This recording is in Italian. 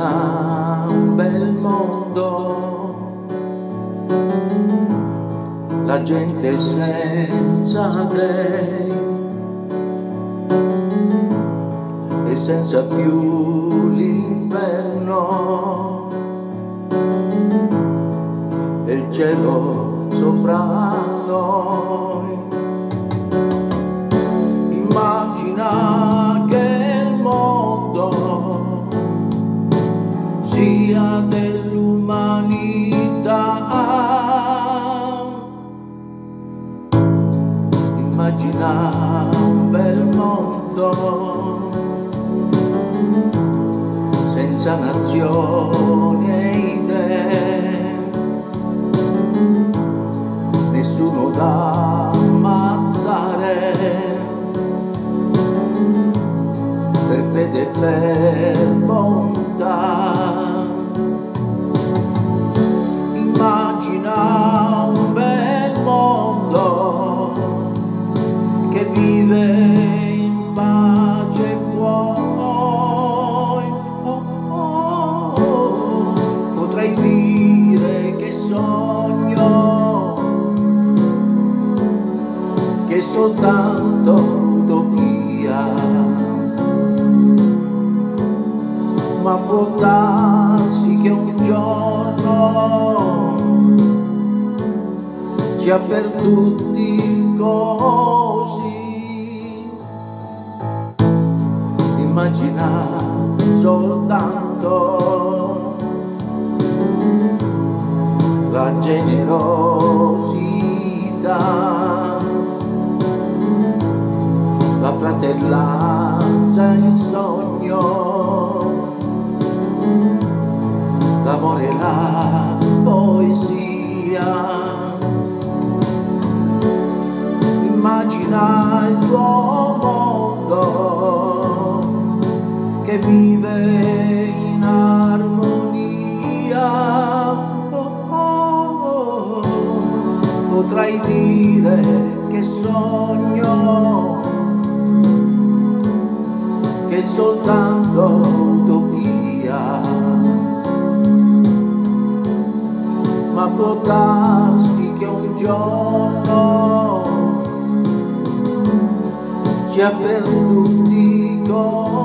Immagina un bel mondo, la gente senza dei e senza più l'inverno e il cielo sopra noi. Sia dell'umanità. Immagina un bel mondo senza nazioni e idee, nessuno da ammazzare per fede sogno, che soltanto utopia, ma può darsi che un giorno sia per tutti così. Immagina soltanto la generosità, la fratellanza, il sogno, l'amore e la poesia. Immagina il tuo mondo che vive in armonia. Potrai dire che sogno, che soltanto utopia. Ma può darsi che un giorno sia per tutti così.